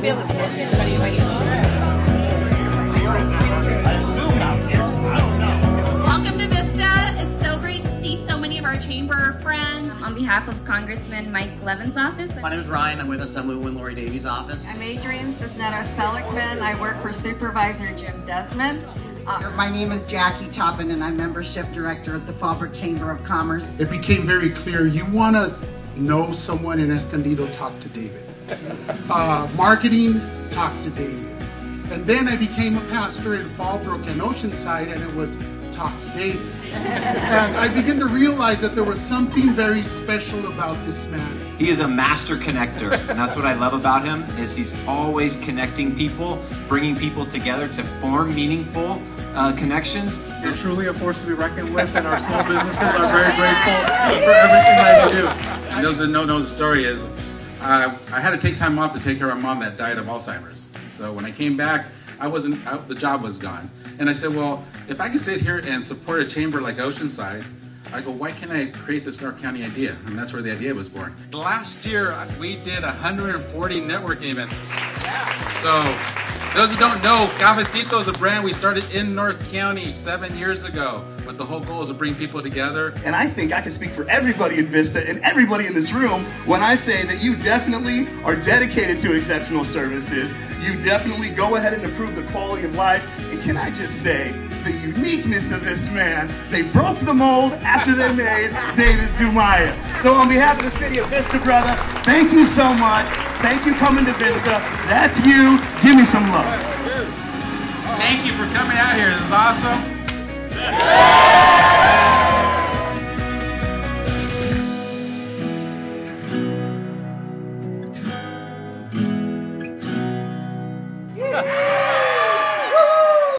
to be able to kiss anybody if I get Welcome to Vista. It's so great to see so many of our chamber friends. On behalf of Congressman Mike Levin's office. My name is Ryan. I'm with Assemblywoman Laurie Davies' office. I'm Adrienne Cisneros Seligman. I work for Supervisor Jim Desmond. Uh, my name is Jackie Toppin and I'm Membership Director at the Fallbrook Chamber of Commerce. It became very clear you want to know someone in Escondido, talk to David. Uh, marketing, talk to David. And then I became a pastor in Fallbrook and Oceanside and it was talk to David. And I began to realize that there was something very special about this man. He is a master connector, and that's what I love about him is he's always connecting people, bringing people together to form meaningful uh, connections. You're truly a force to be reckoned with, and our small businesses are very grateful for everything that you do. And those that don't know the story is, uh, I had to take time off to take care of my mom that died of Alzheimer's. So when I came back, I wasn't out, the job was gone. And I said, well, if I can sit here and support a chamber like Oceanside, I go, why can't I create this North County idea? And that's where the idea was born. Last year, we did 140 networking events. So, those who don't know, Cafecito is a brand we started in North County seven years ago. But the whole goal is to bring people together. And I think I can speak for everybody in Vista and everybody in this room when I say that you definitely are dedicated to exceptional services. You definitely go ahead and improve the quality of life. And can I just say, the uniqueness of this man. They broke the mold after they made David Zumaya. So on behalf of the city of Vista, brother, thank you so much. Thank you coming to Vista. That's you. Give me some love. Thank you for coming out here. This is awesome.